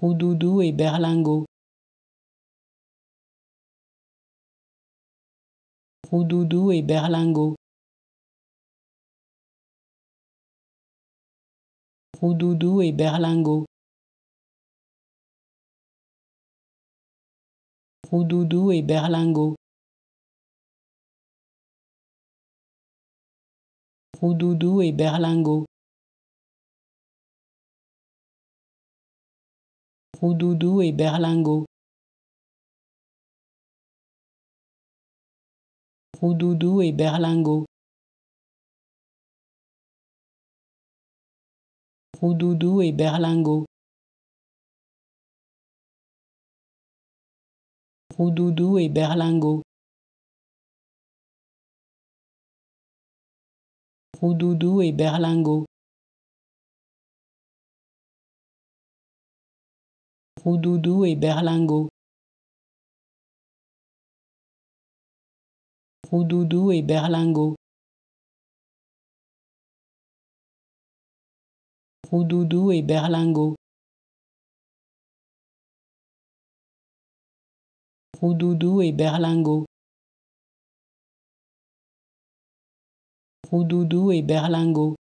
Roudoudou et Berlingot. Roudoudou et Berlingot. Roudoudou et Berlingot. Roudoudou et Berlingot. Roudoudou et Berlingot. Roudoudou et Berlingot. Roudoudou et Berlingot. Roudoudou et Berlingot. Roudoudou et Berlingot. Roudoudou et Berlingot. Roudoudou et Berlingot. Roudoudou et Berlingot. Roudoudou et Berlingot. Roudoudou et Berlingot. Roudoudou et Berlingot.